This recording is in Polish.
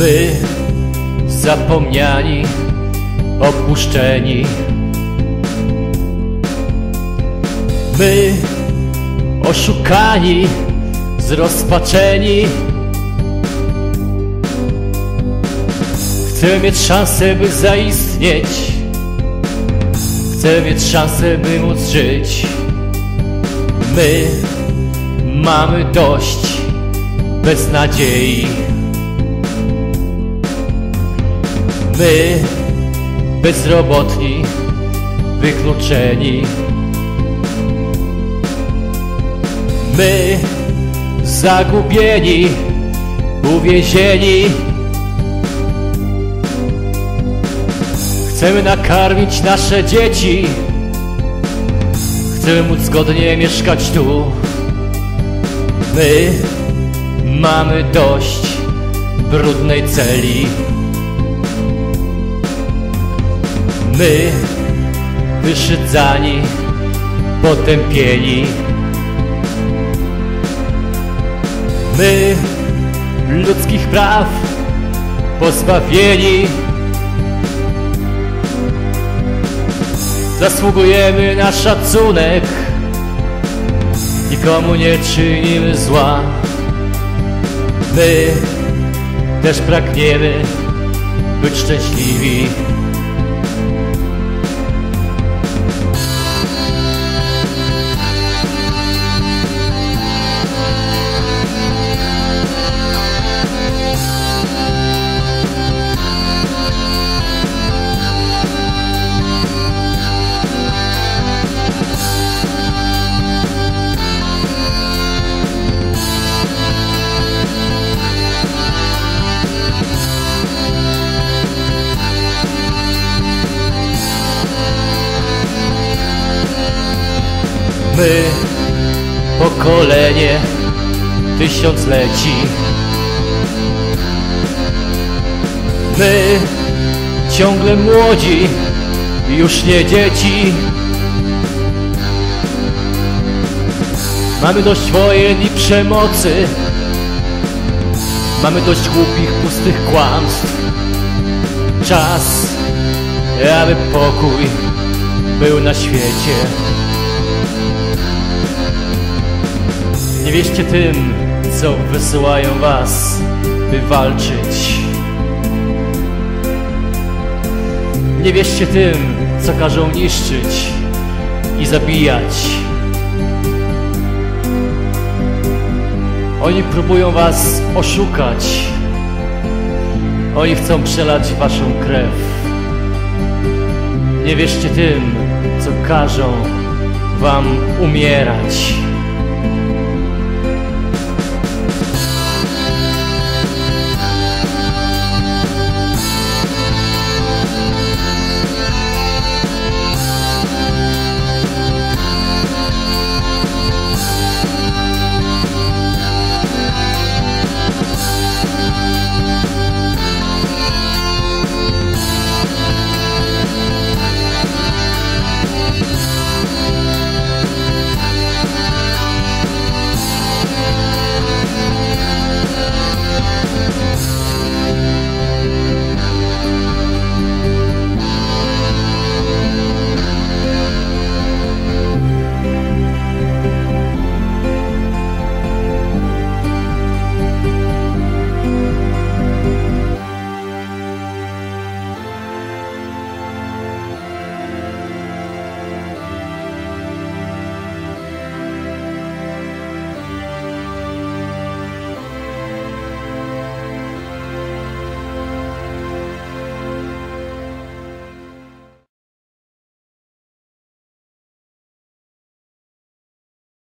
My zapomniani, opuszczeni. My oszukani, zrozpaczeni. Chcę mieć szansę, by zaistnieć. Chcę mieć szansę, by móc żyć. My mamy dość beznadziei My bezrobotni, wykluczeni. My zagubieni, uwięzieni. Chcemy nakarmić nasze dzieci. Chcemy móc godnie mieszkać tu. My mamy dość brudnej celi My wyszydzani, potępieni. My ludzkich praw pozbawieni. Zasługujemy na szacunek Nikomu nie czynimy zła. My też pragniemy być szczęśliwi My, pokolenie tysiącleci My, ciągle młodzi, już nie dzieci. Mamy dość wojen i przemocy. Mamy dość głupich, pustych kłamstw. Czas, aby pokój był na świecie Nie wierzcie tym, co wysyłają was, by walczyć. Nie wierzcie tym, co każą niszczyć i zabijać. Oni próbują was oszukać. Oni chcą przelać waszą krew. Nie wierzcie tym, co każą wam umierać.